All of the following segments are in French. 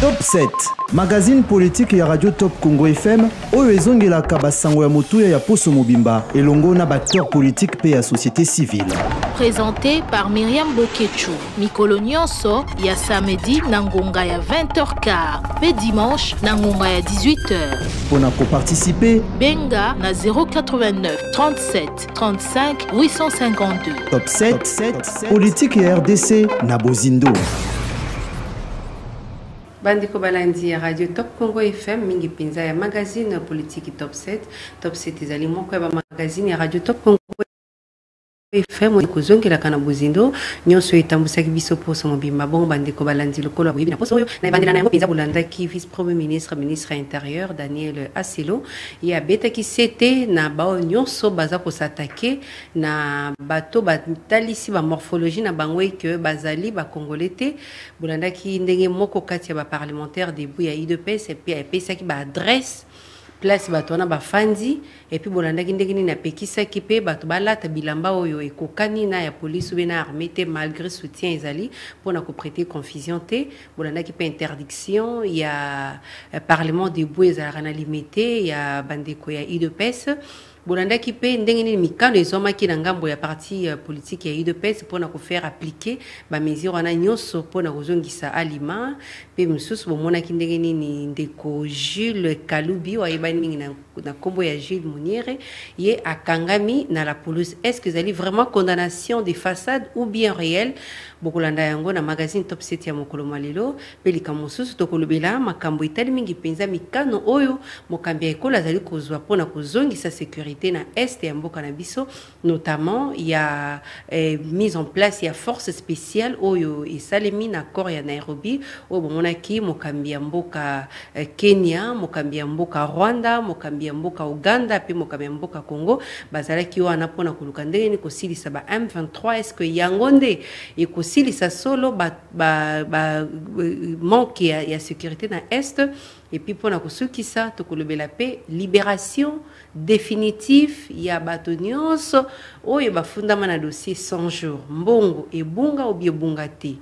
top 7 magazine politique ya radio top congo fm oyo ezongelaka basango ya motuya ya poso mobimba elongo na baacteur politique mpe ya société civile présenté par Myriam Bokechu. Mikolo nyonso ya samedi na ngonga ya 20h15 pe dimanche na ngonga ya 18h. mpo na koparticipe Benga na 089 37 35 852. top 7 politike ya rdc na bozindo bandeko balandi ya radio top congo fm mingi mpenza ya magazine politique top 7 top 7 ezali moko ya bamagazine ya radio top congo fm kozongelaka na bozindo nyonso etambwisaki biso poso mobimba bongo bandeko balandi lokolo boyebi na poso oyo na ebandela na yango mpenza bolandaki vice premier ministre ministre intérieur daniel asilo ye abetaki sete na baoyo nyonso baza kosatake na bato batalisi bamorphologie na bango eke bazali bakongole te. Bolandaki ndenge moko kati ya baparlementaire debu ya idps epe epesaki baadresse place bato wana bafandi bolandaki ndenge nini apekisaki mpe bato balata bilamba oyo ekokani malgré soutien ezali mpona koprêter confusion te. Bolandaki mpe interdiction ya eh, parlement debout ezalaka na limité ya bandeko ya bolandaki mpe ndenge nini mikano ezwamaki na ngambo ya parti uh, politique ya udps mpona kofaire appliquer bamesure wana nyonso mpona kozongisa alima. Mpe mosusu bomonaki ndenge nini ndeko jules kalubi wayebani mingi na, na nkombo ya jules muniere ye akangami na la police est ce que ezali vraiment condamnation de façade ou bien réel? Bokolanda yango na magazine top 7 ya mokolo mwa lelo mpe likambo mosusu tokolobela makambo etali mingi mpenza mikano oyo. Mokambi ya ekolo azali kozwa mpona kozongisa sécurité na este ya mboka na biso. Notamment ya eh, mise en place ya force spéciale oyo esalemi na corps ya nairobi. Oyo bomonaki mokambi ya mboka eh, kenya mokambi ya mboka rwanda mokambi ya mboka uganda mpe mokambi ya mboka congo bazalaki wana mpona koluka ndenge nini kosilisa ba m23. Est ce que yango nde ekosilisa solo manque ya, ya sécurité na este epuis mpona kosukisa tokolobela mpe libération définitive ya bato nyonso oyo bafundama na dossier 100 jours. Mbongo ebunga obi ebunga te?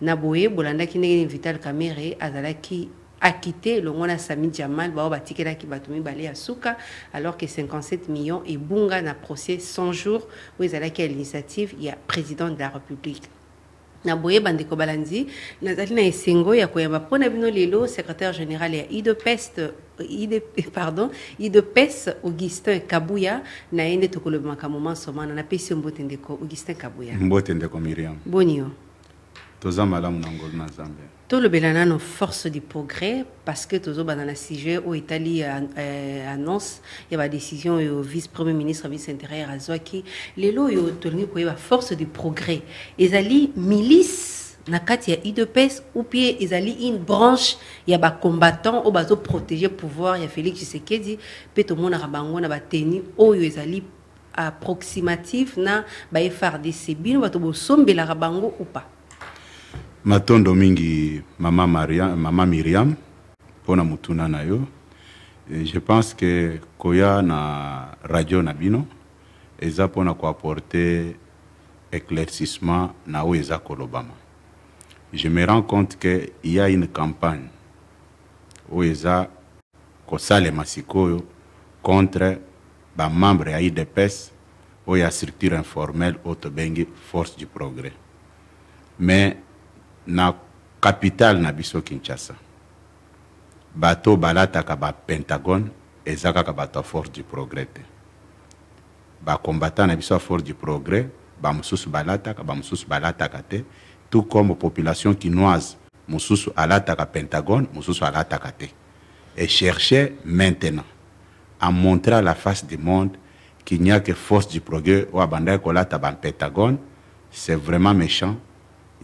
Na boye bolandaki ndenge nini vital camere azalaki akite elongo na sami jamal bao batikelaki bato mibale ya suka alors que 57 millions ebunga na procès 100 jours oyo ezalaki ya l'initiative ya président de la république. Na boye bandeko balandi nazali na esengo ya koyamba. Mpona bino lelo secrétaire général ya idepest ide, pardon idepes augustin kabuya na ye nde napesi yo mbote ndeko augustin kabuya. Mbote ndeko miriam boni yo toza malamu na force du progrès parce que tozobanda na sujet oyo etali euh, annonce ya badécision oyo vice premier ministre vice intérieur azwaki lelo oyo tolingi koyeba force du progrès. Ezali milice na kati ya idps ou bien ezali une branche ya bacombattant oyo bazoprotege pouvoir ya félix tshisekedi. Mpe tomonaka bango na bateni oyo ezali approximative na ba frdc bino bato bosombelaka bango ou pas? Matondo mingi mama, Maria, mama miriam mpona motuna na yo. Et je pense que koya na radio na bino eza mpona koapporte éclaircissement na oyo eza kolobama je me rends compte que il y a une campagne oyo eza kosalema sikoyo contre bamembre ya idps oyo ya structure informelle oyo tobengi force du progrès. Mais na capitale na biso kinshasa. Bato balataka bapentagone eza kaka bato ya force du progrès te. Bacombattant na biso force du progrès bamosusu balataka bamosusu balataka te. Tout comme population kinoise mosusu alataka pentagone mosusu alataka te. Et chercher maintenant à montrer à la face du monde qu'il n'y a que force du progrès oyo abandaki kolata bampentagone c'est vraiment méchant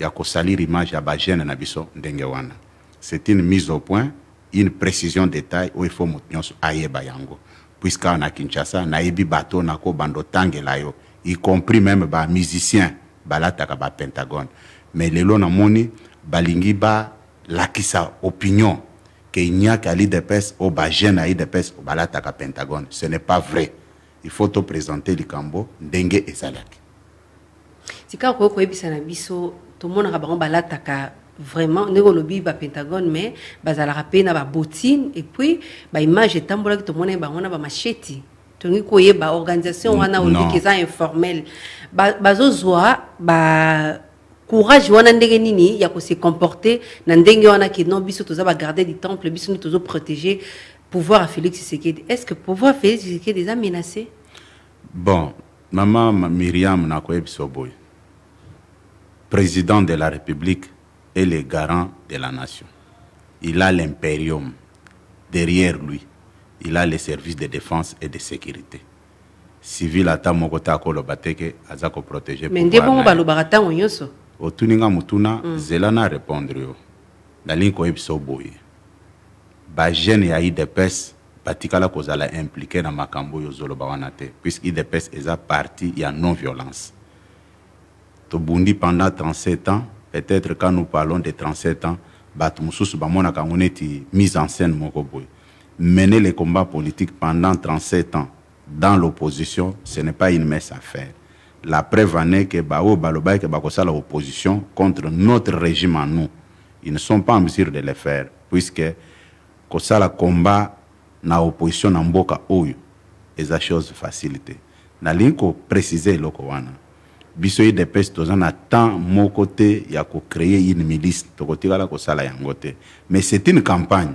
ya kosalir image ya bagene na biso ndenge wana. C'est une mise au point une précision détail oyo ifo moto nyonso ayeba yango. Puisque na kinshasa nayebi bato nako bando otangela yo. Y compris même bamusicien balataka bapentagone mais lelo namoni balingi balakisa opinion ke inyaki ya lidepes oyo bagene ya idepes balataka pentagone. Ce n'est pas vrai. Il faut toprésente likambo ndenge ezalaki. Tika koki koyebisa na biso tomonaka bango balataka vraiment ndenge olobi bapentagone mais bazalaka mpe na babotine et puis baimage etambolaki tomona bango na bamasheti tongi koyeba organisation wana Non. olobiki eza informel. Ba- bazozwa ba courage wana ndenge nini ya kose comporter na ndenge wana ke non biso toza bagarde du temple biso nde tozoprotege pouvoir ya félix tshisekedi. Est ce que pouvoir félix tshisekedi eza menacé bon mama Ma- miriam nakoyebisa boye président de la république est le garant de la nation. Il a l'impérium derrière lui. Il a les services de défense et de sécurité. Civil ata moko te akoloba te ke aza koprotege mais na ye. balobaka ntango nyonso? Otuni nga mutuna zela na répondre yo. Nalingi koyebisa yo boye bagene ya idps batikala kozala implike na makambo oyo ozoloba wana te puisque idps eza parti ya non violence tobundi pendant 37 ans peut-être quand nous parlons de 37 ans bato mosusu bamonaka yango neti mise en scène moko boye mener le combat politique pendant 37 ans dans l'opposition ce n'est pas une messe à faire la preuve en est que baoyo balobaki ke bakosala opposition contre notre régime à nous ils ne sont pas en mesure de le faire puisque kosala combat na opposition na mboka oyo. Eza chose facile te nalingi koprécise eloko wana biso idps toza na temps moko te ya kocréer une milice. Tokotikala kosala yango te. Mais c'est une campagne.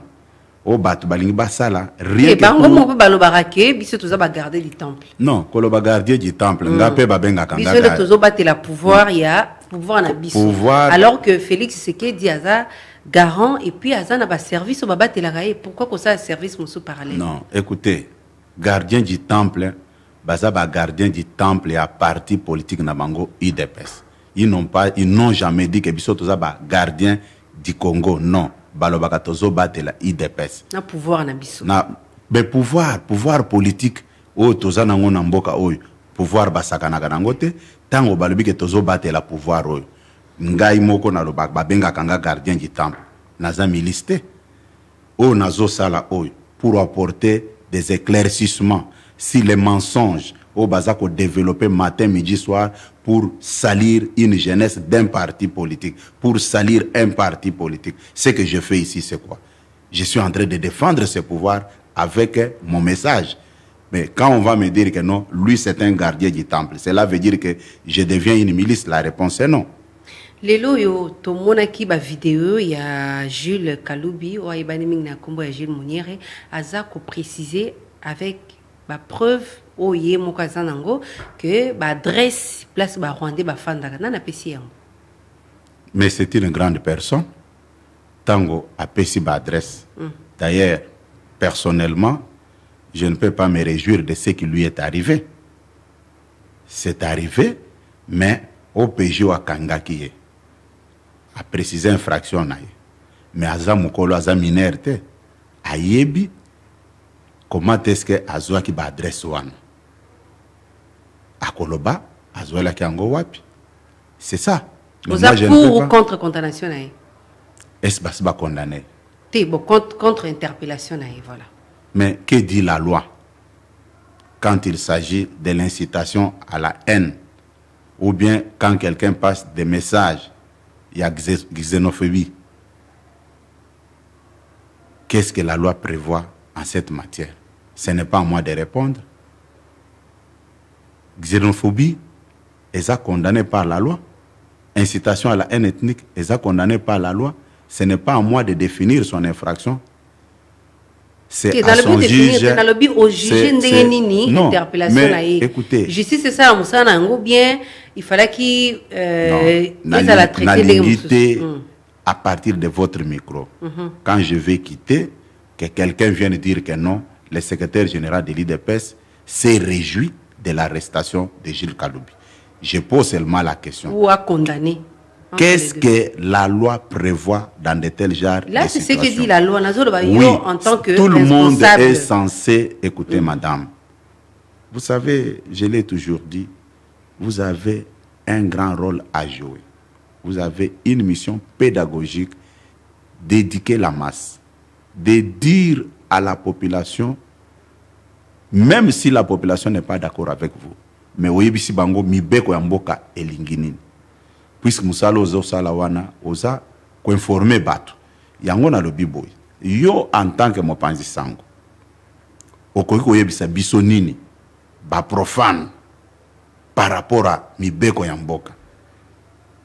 Oyo bato balingi basala rien Eh, moko balobaka ke biso toza bagarde du temple. Non koloba gardien du temple. Nga mpe babengaka biso tozobatela pouvoir ya pouvoir na biso. Pouvoir- alors que félix sekedi aza garant et puis aza na baservice oyo babatelaka ye. Pourquoi kosala service mosusu parallèle? Non, écoutez, gardien du temple, baza ba gardien du temple et à parti politique na bango IDPS. Ils n'ont pas, ils n'ont jamais dit que biso toza ba gardien du Congo. Non, balobaka tozo batela IDPS. na pouvoir na biso Na, mais pouvoir, pouvoir politique, oyo toza nango na mboka oyo, pouvoir basakanaka nango te, tango balobi ke tozo batela pouvoir oyo. Ngai moko nalobaka babengaka nga gardien du temple. Naza milice te. oyo nazosala oyo pour apporter des éclaircissements si les mensonges oyo baza kodévelopper matin midi soir pour salir une jeunesse d'un parti politique pour salir un parti politique. Ce que je fais ici c'est quoi? Je suis en train de défendre ce pouvoir avec mon message. Mais quand on va me dire que non lui c'est un gardien du temple cela veut dire que je deviens une milice la réponse est non. Lelo oyo tomonaki bavideo ya jules kalubi oyo ayebani mingi na nkombo ya jules moniere aza koprécise avec bapreuve oyo ye moko aza nango ke baadresse place barwandais bafandaka nani apesi yango mais c'est une grande personne? Tango apesi ba adresse. D'ailleurs, personnellement, je ne peux pas me réjouir de ce qui lui est arrivé. C'est arrivé, mais au PJ wa kangaki ye. A précisé infraction na ye. Mais aza mokolo aza mineur te. Ayebi comment est-ce que azwaki ba adresse wana. Akoloba azwelaki yango wapi. C'est ça. Oza pour ou contre condamnation na ye est-ce basi bakondamné te bon contre, contre interpellation na ye voilà mais que dit la loi? Quand il s'agit de l'incitation à la haine ou bien quand quelqu'un passe des messages il y a xé- xénophobie qu'est-ce que la loi prévoit? En cette matière. Ce n'est pas à moi de répondre. Xénophobie est condamné par la loi. Incitation à la haine ethnique est condamné par la loi. Ce n'est pas à moi de définir son infraction. C'est à son juge. Non, mais écoutez. Justice esala mosala na yango bien il falaki euh, Non, ezala nali- traité ndenge nalingi mosusu te, Mm. à partir de votre micro. Quand je vais quitter que quelqu'un vienne dire que non le secrétaire général de l'IDPS s'est réjoui de l'arrestation de Gilles Kaloubi. Je pose seulement la question. Ou à condamner qu'est-ce que la loi prévoit dans de tels genres là c'est ce que dit la loi. Oui, yo en tant que tout le monde est censé écouter madame. Vous savez, je l'ai toujours dit, vous avez un grand rôle à jouer. Vous avez une mission pédagogique d'éduquer la masse, de dire à la population, même si la population n'est pas d'accord avec vous, mais oyebisi bango mibeko ya mboka elingi nini? Puisque mosala ozosala wana oza koinforme bato. Yango nalobi boye. Yo en tant que mopanzi sango okoki koyebisa biso nini? Baprofane par rapport a mibeko ya mboka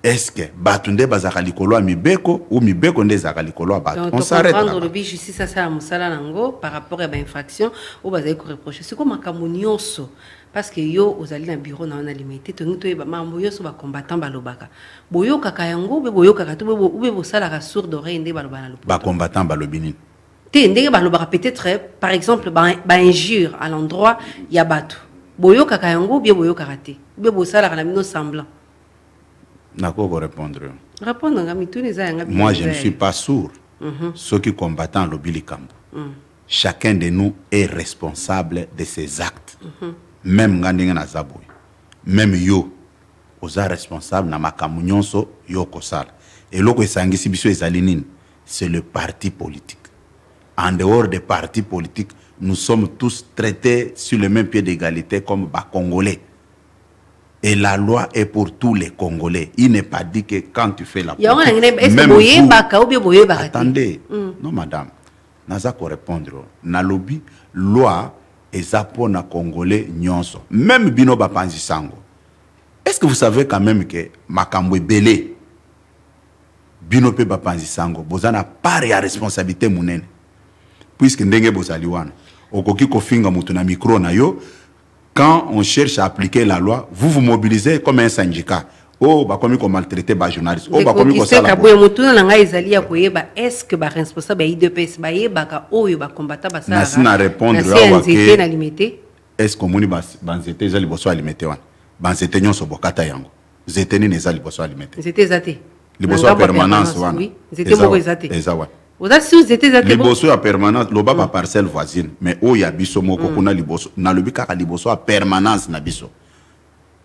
estce bato nde bazalaka likolo ya mibeko ou mibeko nde ezalaka likolo ya bato? On to s'arrête comprendre là-bas. lobi justice asala mosala nango par rapport ya bainfraction oyo bazali koreproche sikoyo makambo nyonso parce que yo ozali na bureau na yo na limité tongi toyeba makambo nyonso bacombattant balobaka. Boyokaka yango ube boyokaka to ube bo- ube bosalaka sourde oreille nde baloba na lopoto. Bacombattant balobi nini? Te ndenge balobaka peut-être par exemple ba- bainjure à l'endroit ya bato. Boyokaka yango ubie boyokaka te? Ube bosalaka na bino semblant? Moi je ne suis pas sourd. Soki combattant alobi likambo chacun de nous est responsable de ses actes. Même nga ndenge naza boye même yo oza responsable na nyonso yo okosala eloko esangisi biso c'est le parti politique. En dehors des partis politiques nous sommes tous traités sur le même pied d'égalité comme bacongolais et la loi est pour tous les congolais. Il n'est pas dit que quand tu fais la politique, est-ce que même vous- attendez. Non madame. Naza korépondre nalobi loi eza mpona congolais nyonso. Même bino bapanzi sango. Est ce que vous savez quand même ke makambo ebele bino mpe bapanzi sango boza na part ya responsabilité monene. Puisque ndenge bozali wana okoki kofinga moto na micro na yo quand on cherche à appliquer la loi vous vous mobilisez comme un syndicat. Komaltraite bajournaliste oyo bakomi kosala ndekokiseka boye. boye motuna na ngai ezali ya koyeba estce baresponsable ya idps bayebaka oyo bakombata Nasi na répondre basalaka ya awa nzete ke- na limité est ce que liboso ya limete wana? Banzete nyonso bokata yango. Nini eza liboso liboso permanence wana. oui. moko eza wana oza sur nzete eza liboso ya permanence loba ba parcelle voisine mais oyo ya biso moko kuna liboso nalobi kaka liboso ya permanence na biso.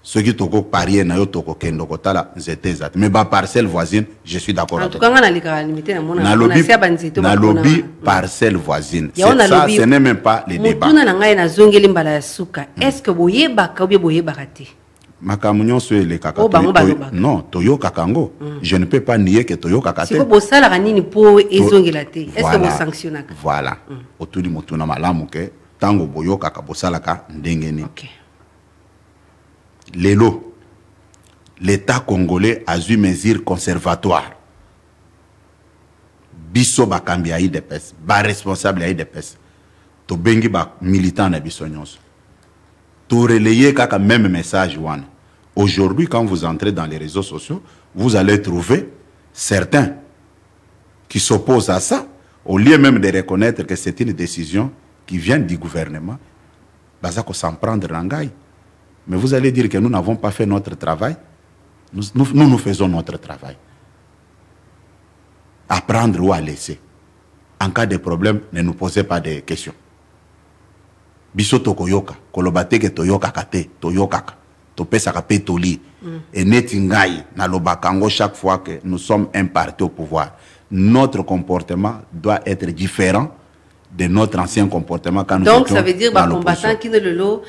Soki tokoparie na yo tokokende kotala nzete eza te mais baparcelle voisine je suis d'accord en avec tout cas nga nalikaka limité namona nalobi se ya banzete nalobi parcelle voisine. Ça ce n'est même pas le débat. motuna na ngai nazongeli mbala ya suka. Est ce que boyebaka obie boyebaka te? Makambo nyonso elekaka balobaka. non toyokaka yango je ne peux pas nier ke toyokaka te bosalaka nini mpo ezongela te? Voilà. bosanctionnaka? Voilà. Otuli motuna malamu ke ntango boyokaka bosalaka ndenge nini? Lelo l'état congolais azwi mesure conservatoire. Biso bakambi ya idps baresponsable ya idps tobengi bamilitant na biso nyonso toreleye kaka même message aujourd'hui quand vous entrez dans les réseaux sociaux vous allez trouver certains qui s'opposent à ça au lieu même de reconnaître que c'est une décision qui vient du gouvernement baza s'en prendre na ngai mais vous allez dire que nous n'avons pas fait notre travail. Nous, nous, nous, nous faisons notre travail. Apprendre ou à laisser. En cas de problème, ne nous posez pas de questions. Biso tokoyoka koloba toyokaka te toyokaka topesaka mpe toli e neti ngai nalobaka yango chaque fois que nous sommes un parti au pouvoir. Notre comportement doit être différent de notre ancien comportement quand nous donc ça veut dire bacombattant kino lelo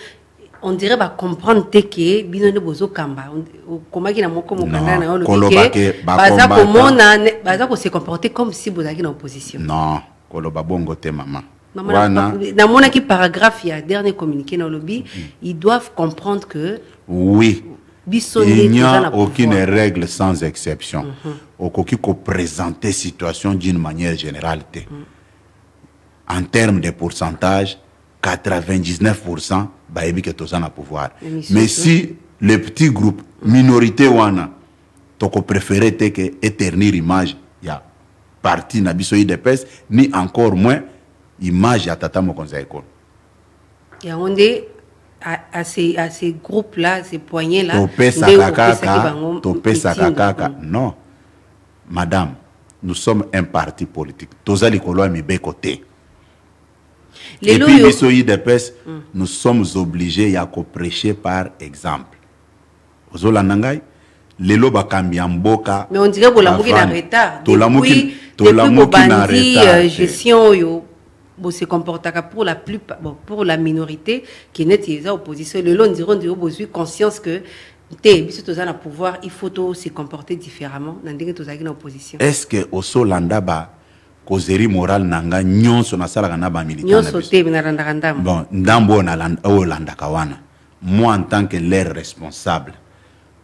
on dirait bacomprendre te ke bino nde bozokamba. Okomaki na moko mokanda na yo olobi koloba ke ke baza komona baza kose comporter comme si bozalaki na opposition. Non koloba bongo te Mama, wana. na- namonaki paragraphe ya dernier communiqué na olobi ils doivent comprendre que oui. Il n'y a aucune règle sans exception. Okoki koprésenter situation d'une manière générale te. En termes de pourcentage 99% bayebi ke toza na pouvoir. Mais si le petit groupe minorité wana tokopréféré te ke éternir image ya parti na biso idps ni encore moins image ya tata mokonzi ya ekolo yango nde à, à ces, à ces groupes là ces poignets là topesaka kaka topesaka kaka. Non. Madame nous sommes un parti politique. Toza likolo ya mibeko te. Et puis biso idps nous sommes obligés ya koprêcher par exemple. Ozolanda ngai? Lelo bakambi ya mboka mais on dirait bolamuki na bavandi. retard. Depuis, depuis retard euh, oyo bose comportaka pour la plus bon, pour la minorité qui neti eza opposition. Lelo on dirait on dirait bozwi conscience que te biso toza na pouvoir il faut se comporter différemment. Tozalaki na opposition. Est ce que osolanda ba causerie morale na nga nyonso nasalaka na bamilitant na nyonso biso te nalandaka ndambo bon ndambo oyo nalan- oyo olandaka wana moi en tant que leur responsable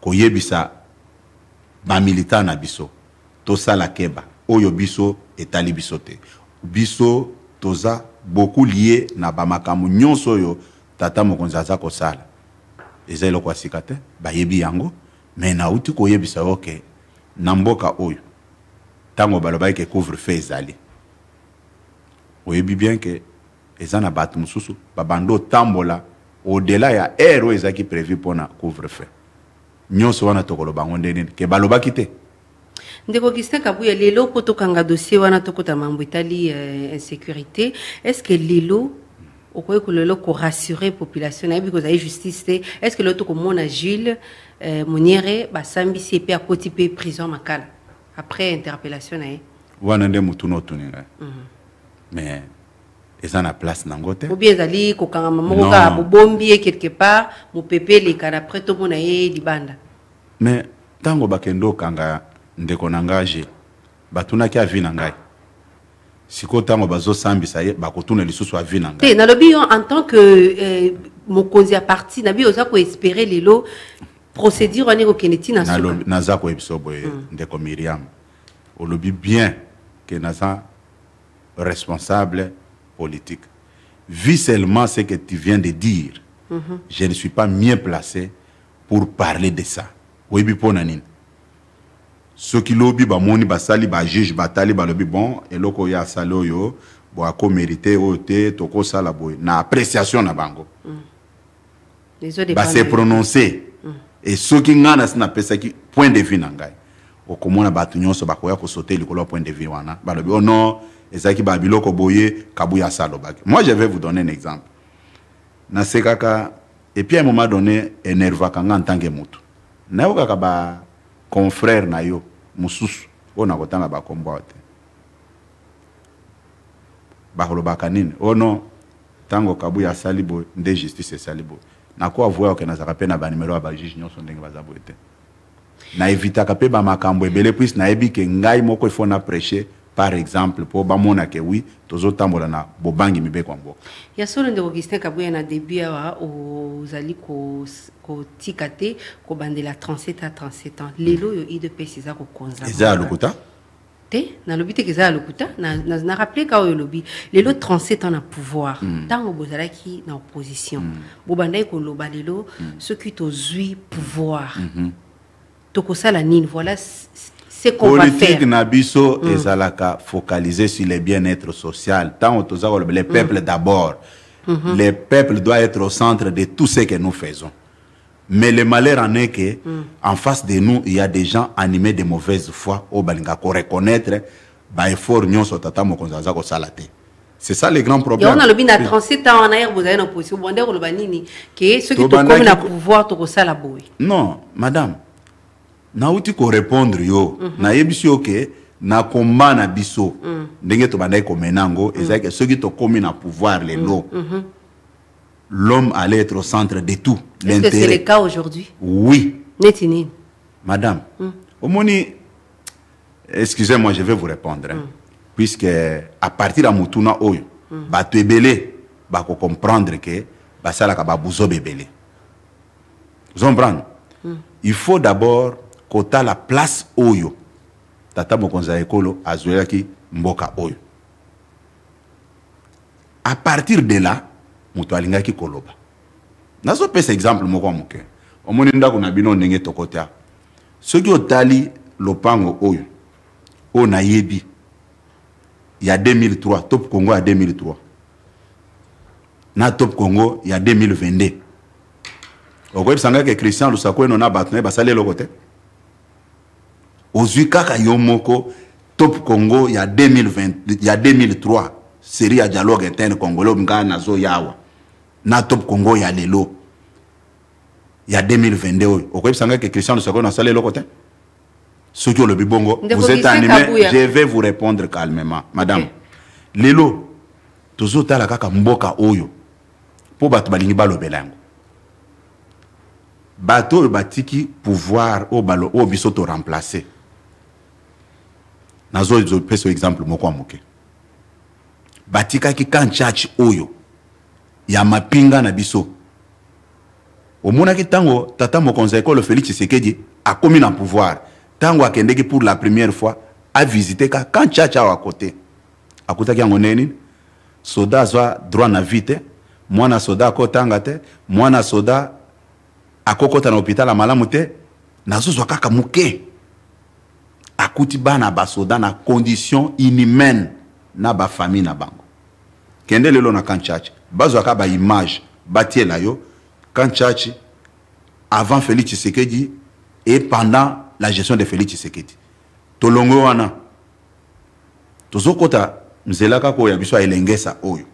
koyebisa bamilitant na biso tosala keba. Oyo biso etali biso te. Biso toza beaucoup lié na bamakambo nyonso oyo tata mokonzi aza kosala. Eza eloko ya sika te bayebi yango me nauti koyebisa yo ke na mboka oyo ntango balobaki ke couvre feu ezali. Oyebi bien ke eza na bato mosusu babanda otambola odela ya aire oyo ezalaki prévu mpona couvre feu nyonso wana tokoloba yango nde nini ke balobaki te ndeko augustin kabuya lelo mpo tokanga dossier wana tokota mambo etali euh, insécurité. Est ce que lelo okoki kolelo korassure population? Nayebi kozali justice te. Est ce que lelo tokomona jules euh, moniere basambisi akoti mpe prison makala? Après interpellation na ye wana nde motuna otuni ngai mais eza na place nango te. Ezali kokangama moko kaka bobombi ye quelque part mopepe eleka na après tomona ye libanda. Mais ntango bakende okanga ndeko na ngai age batunaki avi na ngai. Sikoyo ntango bazosambisa ye bakotuna lisusu avi na ngai. Nalobi yo en tant que euh, mokonzi ya parti nabi oza koespere lelo procédure wana ekokende ntina naza koyebisa boye ndeko miriam olobi bien ke naza responsable politique. Vu seulement ce que tu viens de dire. Je ne suis pas mieux placé pour parler de ça. Oyebi mpo na nini? Soki lobi bamoni basali bajuge batali balobi bon eloko oyo asali oyo bo akomérite oyo te tokosala boye. Na appréciation na bango. Base prononce e soki ngai nasi napesaki point de vue na ngai okomona bato nyonso bakoya kosaute likolo ya point de vue wana. Balobi o non ezalaki babiloko boye kabuya asa alobaki. Moi je vais vous donner un exemple. Nasekaka et puis à un moment donné énervaka nga en tant que motu nayokaka baconfrère na yo mosusu oyo nakotanga bakombo awa te. Bakolobaka nini? O non ntango kabuya asali boye nde justice esali boye. Nakoavoya oke nazalaka mpe na banimero ya bajuge nyonso ndenge baza boye te. Naevitaka mpe bamakambo ebele puise nayebi ke ngai moko ifo na prêche par exemple mpo bamona ke wi tozotambola na bobangi mibeko ya mboka. Ya solo ndeko augustin kabuya na début awa ozali kotika te kobandela 37 a 37 ans. Lelo oyo idps eza kokonza eza ya lokuta? Te? Nalobi teke eza ya lokuta? Na- rappele ka oyo olobi lelo 37 ans na pouvoir. Ntango bozalaki na opposition. Bobandaki koloba lelo soki tozwi pouvoir. Tokosala nini? Voilà ce qu'on va politique faire. na biso ezalaka focalisé sur le bien-être social. Ntango toza koloba le peuple d'abord. Le peuple doit être au centre de tout ce que nous faisons. Mais le malheur en est que en face de nous il y a des gens animés de mauvaise foi. Oyo balingaka koreconnaître baeffort nyonso tata mokonzi aza kosala te. C'est ça le grand problème. nalobi na 37 ans wana ere bozali na opposition bobandaki koloba nini ke soki Tobandaki tokomi na ko- pouvoir tokosala boye non madame nauti korépondre yo. Nayebisi yo ke na komba na biso. Ndenge tobandaki komena yango ezalaki soki tokómi na pouvoir lelo. L'homme allait être au centre de tout. Est-ce que c'est le l'intérêt cas aujourd'hui? Oui. Neti nini? Madame. Omoni excusez-moi je vais vous répondre hein, puisque à partir ya motuna oyo bato ebele bakocomprendre ke basalaka babuzoba ebele vous comprendre il faut d'abord kotala place oyo tata mokonzi ya ekolo azwelaki mboka oyo. À partir de là moto alingaki koloba. Nazopesa exemple moko ya moke. Omoni ndako na bino ndenge tokoti awa. Soki otali lopango oyo oyo nayebi ya 2003 top congo ya 2003 na top congo ya 2022 okoyebisa ngai ke christian lusako eno na bato na ye basali eloko te ozwi kaka yo moko top congo ya 2020 ya 2003 série ya dialogue interne congolais ngai nazoya awa na top congo ya lelo. Ya 2022 oyo. Okoyebisa ngai ke christian lusako eno asali eloko te? Soki olobi bongo vous êtes animé je vais vous répondre calmement madame. Ok. lelo tozotala kaka mboka oyo mpo bato balingi balobela yango. Bato oyo batiki pouvoir oyo biso toremplace nazopesa exemple moko ya moke. Batikaki kanchachi oyo ya mapinga na biso. Omonaki ntango tata mokonzi ya ekolo félix tshisekedi akomi na pouvoir. Ntango akendeki pour la première fois avisite ka kanchachi awa kote. Akutaki yango neni soda azwa droit na vie te mwana soda akotanga te mwana soda akokɔta na hôpital ya malamu te nazozwa kaka moke akuti bana basoda na condition inhumaine na bafamille na bango. Kende lelo na kanchachi bazwaka baimage batiela yo. Kanchachi avant félix tshisekedi et pendant la gestion de félix tshisekedi. Tolongo wana tozokɔta nzela kaka oyo ya biso ya elengesa oyo.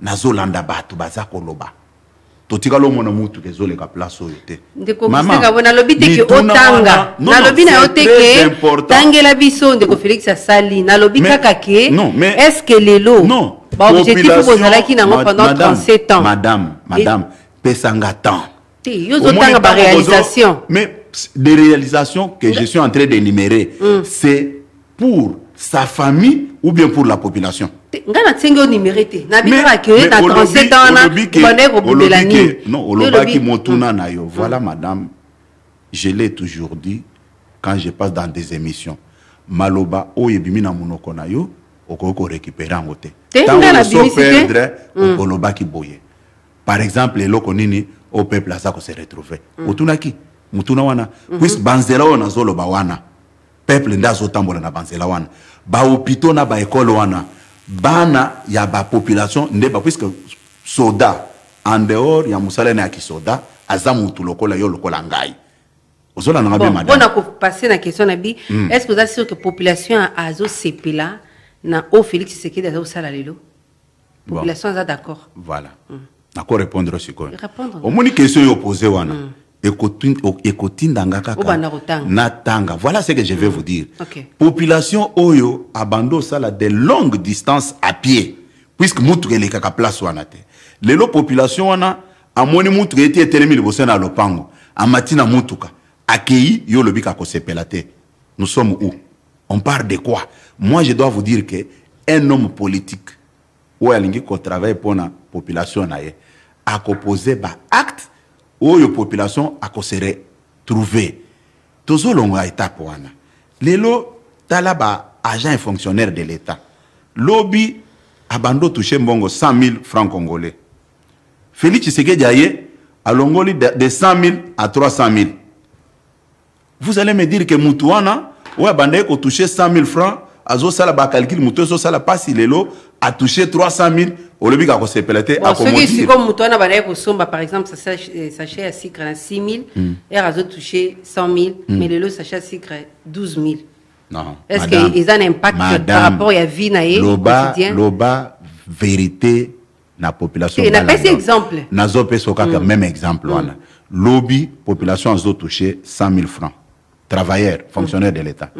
Nazolanda bato baza koloba totikala omona mutuka ezoleka place oyo te. Ndeko Mama, biseka bo nalobi te ke mituna otanga. nalobi na yo tangela biso ndeko félix asali. Nalobi kaka ke lelo? baobjectif bozalaki nango pendant madame, 37 ans. madame madame pesanga temps. Te yo Omoni ozotanga ntango baréalisation bozo- mais des réalisations que je suis en train d'énumérer c'est pour sa famille ou bien pour la population. Te, ngai natienge onimere te. Nabi Mais- kaka ke mais na olobi- 37 ans wana nini. non olobaki motuna na yo. Voilà madame je l'ai toujours dit quand je passe dans des émissions maloba oyo ebimi na monoko na yo okoki korécupere yango te. Te, Ntango nga ozo nabimisi te? perdre olobaki boye. Par exemple eloko nini o peuple aza kose retrouve otunaki motuna wana. Puisque banzela oyo nazoloba wana peuple nde azotambola na banzela wana. Bahôpitau na baekole wana bana ya bapopulation nde ba puisque soda en dehors ya mosala na ya kisoda aza mutu lokola yo lokola ngai. Ozolanda bien bon madame. mpona kopase na question na bi est ce que oza sûr que population azosepela na oyo félix tshisekedi aza kosala lelo? Bon. population aza d'accord. Voilà. Nako répondre sikoyo omoni question oyo opose wana. O- ekotindanga kaka natanga voilà ce que je vais vous dire. Ok. population oyo abandi osala de longue distance à pied puisque mutuka elekaka place wana te lelo population wana amoni mutuka eti etelemi liboso na lopango. Amati na mutuka akei yo olobi ka kosepela te nous sommes où? On parle de quoi? Moi je dois vous dire que un homme politique oyo alingi kotravaille mpona population na ye akopose baacte oyo population akose retrouve tozolonga etape wana. Lelo tala baagent et fonctionnaire de l'état. Lobi otouche mbongo 100 000 francs congolais. Félix tshisekedi aye alongoli de 100 000 à 300 000 vous allez me dire que mutu wana oyo abandaki kotouche 100 000 francs azosala bacalcule mutu ezosala mpasi lelo atouche 300 000 olobi ka kosepela te bon soki akomodire sikoyo moto wana bandaki kosomba par exemple sachet eh, sachet ya sucre na 6 000 ere azotouche 100 000 mais lelo sachet ya sucre 12 000 non Est-ce que eza na impact par rapport ya vie na ye loba, vérité na population napesi exemple. nazopesa kaka même exemple wana. Lobi population azotouche 100 000 francs. Travailleur fonctionnaire de l'état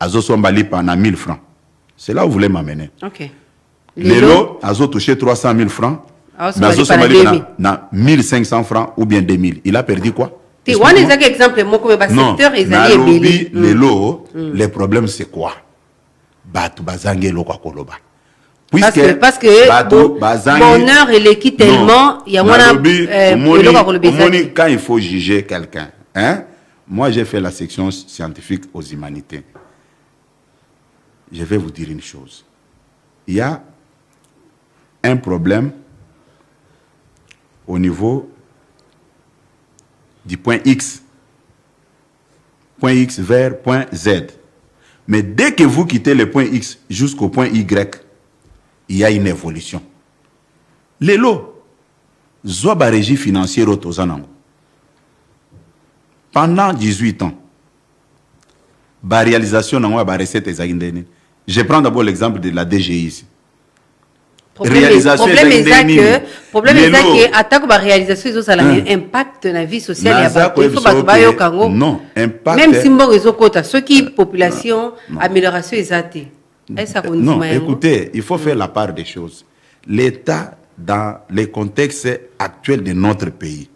azosomba lipa na 1000 francs. C'est là où vous voulez m'amener. Ok. Lelo azotouche 300 000 francs Azosomba mais azosomba lipa 2000. na, na 1500 francs ou bien 2000 il a perdu quoi? Wana ezaki exemple moko me basecteur ezali ebele lelo le problème c'est quoi? Bato bazangi eloko ya koloba. Bonheur eleki tellement yango wana Nalobi, euh, ya koloba omoni ezali. quand il faut juger quelqu'un hein? Moi j'ai fait la section scientifique aux humanités je vais vous dire une chose. Il y a un problème au niveau du point X. Point X vers point Z. Mais dès que vous quittez le point X jusqu'au point Y il y a une évolution. Lelo zwa barégie financière oyo toza nango pendant 18 ans baréalisation nango ya barecette ezalaki ndeni je prends d'abord l'exemple de la dgi Problème- réalisation problème eza nini? problème eza ke atako baréalisation ezosala Hein. impact na vie sociale ya bato bayoka non, impact- même si mbongo ezokota soki population amélioration eza te Non, écoutez, il faut faire la part des choses. L'État, dans les contextes actuels de notre pays,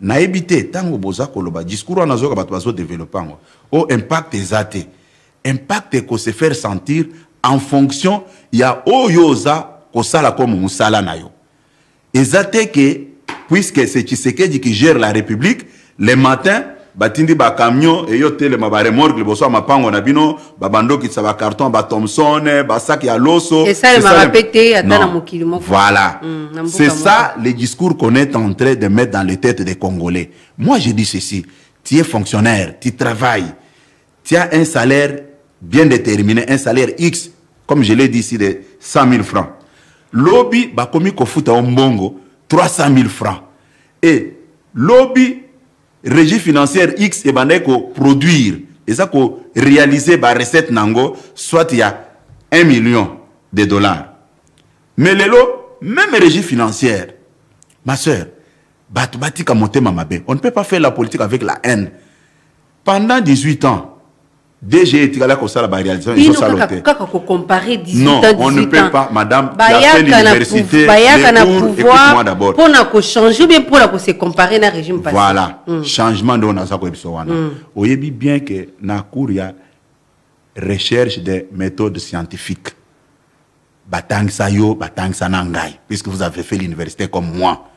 nayebi te ntango boza koloba discours wana azoyoka bato bazodevelope yango o impact eza te impact ekose faire sentir en fonction ya oyo oza kosala comme mosala na yo. Eza te ke puisque c'est tshisekedi qui gère la république le matin batindi bacamion eyo telema baremorke liboso ya mapango na bino babandokisa bacarton bathomson basak ya loso voilà. Mm, c'est ça le discours qu'on est en train de mettre dans les têtes des congolais. Moi je dis ceci. Tu es fonctionnaire tu travailles tu as un salaire bien déterminé un salaire x comme je l'ai dit ici de 100 000 francs. Lobi bakomi kofuta yo mbongo 300 000 francs. Et lobi régie financière x ebandaki koproduire eza koréaliser barecette nango soit ya 1 million de dollars. Mais lelo même régie financière ma soeur on ne peut pas faire la politique avec la haine. Pendant 18 ans dg etikala kosala baréalisation ezosala te kaka kocompare 18 Non, on ne 18 peut pas, madame. na l'université, pou- bayaka na pouvoir mpona kochanger ou bien mpona kose comparer na régime passé. Voilà changement nde oyo naza koyebi biso wana. Oyebi bien ke na cour ya recherche des méthodes scientifiques. Batangisa yo batangisa na ngai puisque vous avez fait l'université comme moi.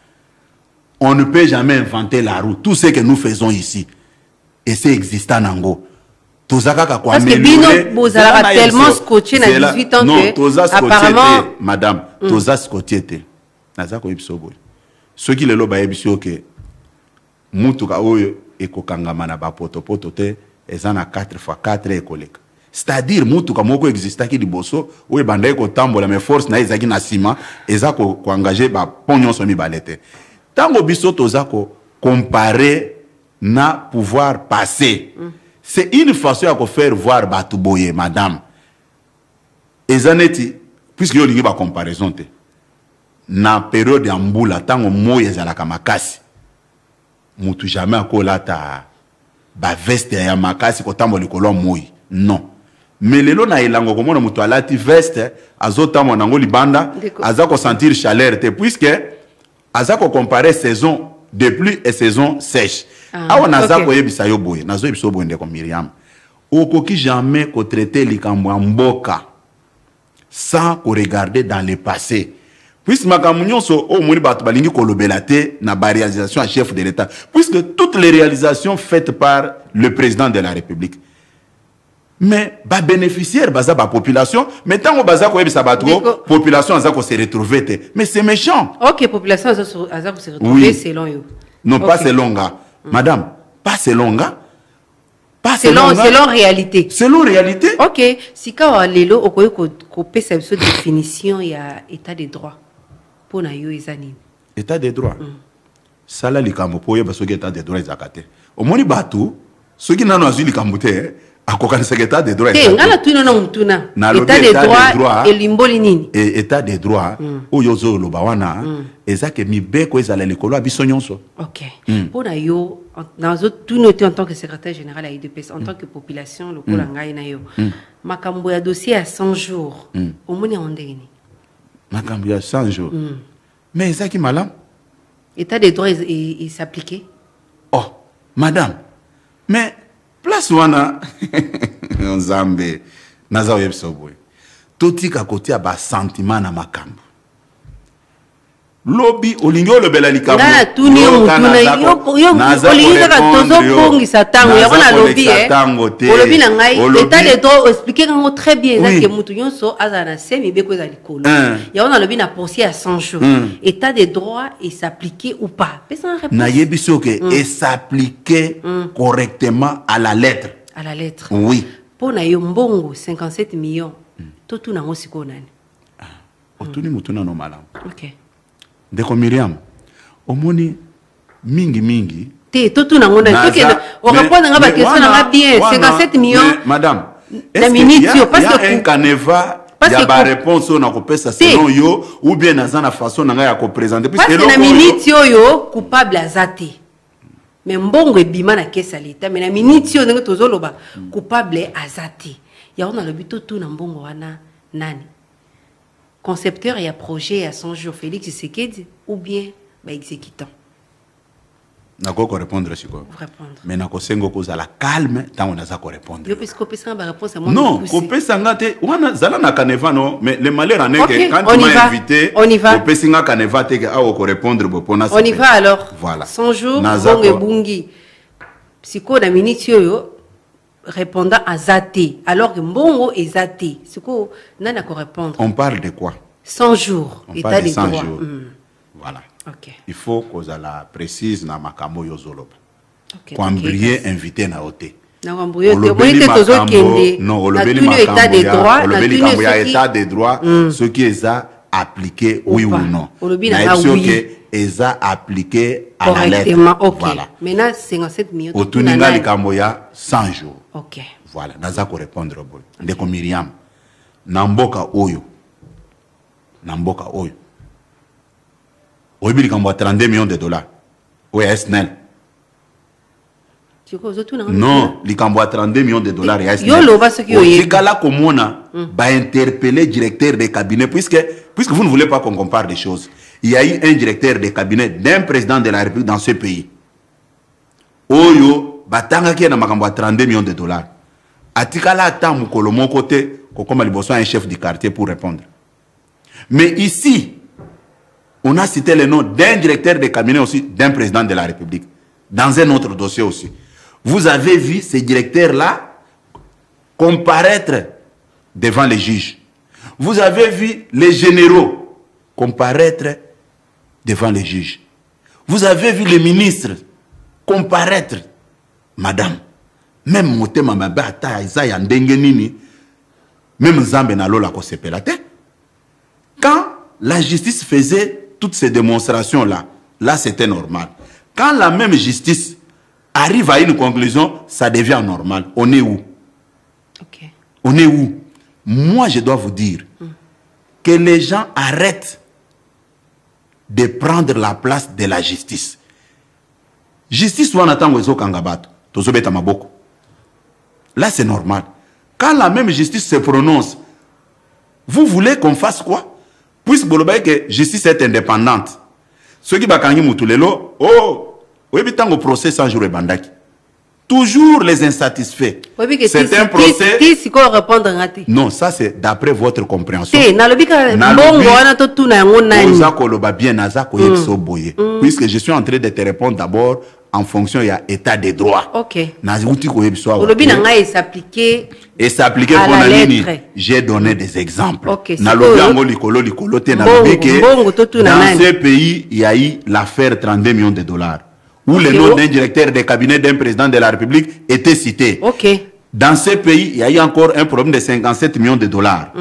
On ne peut jamais inventer la roue tout ce que nous faisons ici et c'est existant nango toza kaka Parce que bino, koaméliorer- bozalaka tellement scotché na Zela- 18 ans non toza scotché te madame. Toza scotché te. Naza koyebi biso boye soki lelo bayebi biso ke mutuka oyo ekokangama na bapotopoto te eza na 4 fois 4 ekoleka. C'est-à-dire mutuka moko existaki liboso oyo ebandaki kotambola mais force na ye ezalaki na nsima eza ko- koengage bapont nyonso mibale te. Ntango biso toza kocompare na pouvoir passé c'est une façon ya kofaire voir bato boye madame. Eza neti puisque yo olingi bacomparaison te na periode ya mbula ntango moi ezalaka makasi mutu jamais akolata baveste ya makasi kotambola likolo ya moi. Non. Mais lelo na elango komona mutu alati veste azotambola nango libanda aza kosentir chaleur te puisque aza kocompare saison de pluie et saison sèche awa naza ok. koyebisa yo boye nazoyebisa yo boye ndeko miriam okoki jamais kotraite likambo ya mboka sans koregarder dans le passé. Puisque makambo nyonso oyo omoni bato balingi kolobela te na baréalisation ya chef de l'état. Puisque toutes les réalisations faites par le président de la république. Mais babénéficiaire baza bapopulation mais ntango baza koyebisa bato population aza kose retrouve te. Mais c'est méchant. Ok population aza kose retrouver Oui. selon yo. Non pas Ok. selon nga madame pas selon nga pas selon, nga. selon réalité. Selon réalité. Ok sika wa lelo okoki ko- kopesa biso définition ya état de droit mpo na yo eza nini? État de droit sala likambo mpo oyeba soki état de droit ezalaka te. Omoni bato soki nano azwi likambo te akokanisaka état de droit te ngai te. natuni na mutuna. Nalobi état de droit elimboli nini? E- état de droit oyo ozoloba wana eza ke mibeko ezala likolo ya biso nyonso. Ok. Mpo na yo nazotuni te en tant que secrétaire général ya idps en tant que population lokola ngai na yo. Makambo ya dossier ya 100 jours omoni yango ndenge nini? Makambo ya 100 jours. Mais ezalaki malamu? État de droit es- e- esappliqué oh madame. Mais place wana. Nzambe naza koyebisa boye. Totika kotia basentiment na makambo naza olingi kaka korepondre yo. tozobongisa ntango yango nalobi olobi na ngai droit oexplike yango très bien Oui. eza ke motu nyonso azala na se mibeko eza likolo. Hein. yango nalobi na ya 100 jours. État de droit esappliqué ou pas? Nayebi soki e s'appliquer correctement à la lettre. À la lettre. Oui. Mpo na yo mbongo 57 millions. Totuna yango sikoyo nani? Otuni motu nano malamu. Ok ndeko miriam omoni mingimingi te totuna yango nani Naza- tokende. Orépondre nga mais- baquestion mais na nga wana- bien wana- 57 millions mais madame Na est-ce que minute y a- yo, parce y a que un ku- caneva parce ya que ku- baréponse oyo nakopesa selon yo ou bien naza na façon na ngai ya koprésente parce que na miniti oyo coupable aza te. Me mbongo ebima na kesi ya leta me na miniti oyo ndenge tozoloba coupable aza te. Yango nalobi totuna mbongo wana nani concepteur ya projet ya 100 jours félix tshisekedi ou bien baexécutant nakoki korépondre sikoyo Répondre. mais nakosenga kozala calme ntango naza korépondre yo mpe sikoyo opesanga baréponse ya mwa non mokuse. kopesa nga te wana zala na kaneva no mais le malheur en est Ok, que quand va, invité on y va. opesi nga kaneva te ke awa korépondre bo mpona on y va alors. Voilà. 100 jours Naza bongo ko- ebungi sikoyo na miniti oyo répondant aza te alors que mbongo eza te sikoyo nani akorépondre on parle de quoi 100 jours on état parle de de 100 droit. jours. Mm. voilà. Ok. Il faut kozala précise na makambo oyo ozoloba ok koambrie invité na yo te olobeli makambo tuni état de ya droit ya soki état de droit soki eza appliqué oui Ou non. nayebi oui. eza appliqué à la lettre. Voilà. Maintenant 57 millions otuni totuna nga nani? likambo ya 100 jours ok. Voilà naza korépondre boye ndeko miriam na mboka oyo. Na mboka oyo. Oyebi likambo ya 32 millions de dollars. Oyo ya ozotuna non? Likambo ya 32 millions de dollars ya otikala komona bainterpellé directeur de cabinet puisque, puisque vous ne voulez pas qu'on compare des choses. Il y a eu un directeur de cabinet d'un président de la république dans ce pays. Oyo batangaki ye na makambo ya 32 millions de dollars atikala ata mokolo moko te kokoma liboso ya un chef du quartier pour répondre mais ici on a cité le nom d'un directeur de cabinet aussi d'un président de la République. Dans un autre dossier aussi. Vous avez vu ces directeurs-là comparaître devant les juges. Vous avez vu les généraux comparaître devant les juges. Vous avez vu les ministres comparaître. Madame, même motema mabe ata eza ya ndenge nini, même nzambe kosepela te. Quand la justice faisait toutes ces démonstrations-là, là, c'était normal. Quand la même justice arrive à une conclusion, ça devient normal. On est où? On est où? Moi, je dois vous dire que les gens arrêtent de prendre la place de la justice. Justice, wana ntango ezokanga bato tozobeta maboko. Là, c'est normal. Quand la même justice se prononce, vous voulez qu'on fasse quoi? Puisque bolobai que justice est indépendante. Ceux qui bakangi mutu lelo, oh, oyebi ntango procès 100 jours ebandaki. Toujours les insatisfaits. ke C'est un procès. ti sikoyo répondre nga te Non, ça c'est d'après votre compréhension. koyebisa boye puisque je suis en train de te répondre d'abord en fonction ya état de droit ok. Nauti koyebisa awa olobi na ngai s'appliquer à mpona la nini? j'ai donné des exemples. Ok, nalobi yango likolo likolo te nalobi ke dans ce pays il y a eu l'affaire 32 millions de dollars où le Ok, nom d'un directeur de cabinet d'un président de la république était cité. Ok. Dans ce pays, il y a eu encore un problème de 57 millions de dollars,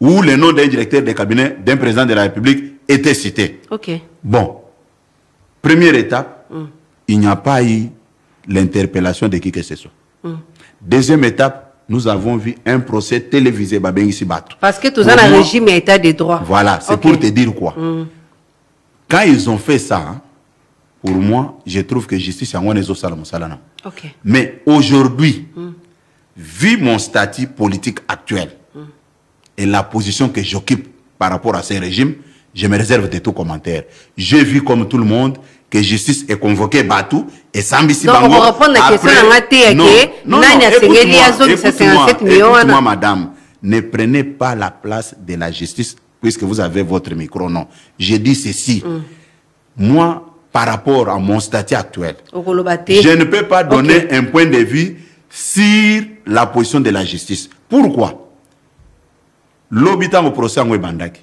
où le nom d'un directeur de cabinet d'un président de la République était cité. ok. Bon, première étape, il n'y a pas eu l'interpellation de qui que ce soit. Deuxième étape, nous avons vu un procès télévisé parce que Pour na moi- régime ya état de droit Voilà, c'est pour te dire quoi. Quand ils ont fait ça, hein, pour moi, je trouve que justice est en salana. ok Mais aujourd'hui, vu mon statut politique actuel et la position que j'occupe par rapport à ce régime, je me réserve de tout commentaire. J'ai vu comme tout le monde que justice est convoquée Batou et Sambisi Donc, Bango. on va reprendre la question après- Non, non, non, Sengeli écoute-moi, écoute-moi, 57 millions, écoute-moi, Anna? madame. Ne prenez pas la place de la justice puisque vous avez votre micro. Non. J'ai dit ceci. Moi, par rapport à mon statut actuel, je ne peux pas donner un point de vue sur la position de la justice. Pourquoi? Lobi ntango procès yango ebandaki.